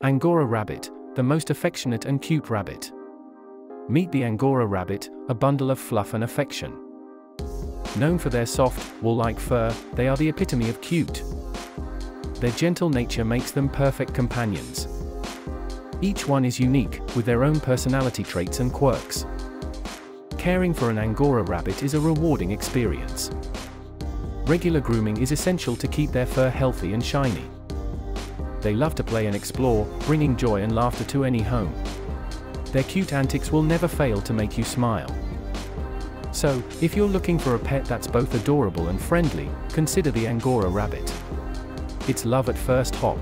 Angora rabbit, the most affectionate and cute rabbit. Meet the Angora rabbit, a bundle of fluff and affection. Known for their soft, wool-like fur, they are the epitome of cute. Their gentle nature makes them perfect companions. Each one is unique, with their own personality traits and quirks. Caring for an Angora rabbit is a rewarding experience. Regular grooming is essential to keep their fur healthy and shiny. They love to play and explore, bringing joy and laughter to any home. Their cute antics will never fail to make you smile. So, if you're looking for a pet that's both adorable and friendly, consider the Angora rabbit. It's love at first hop,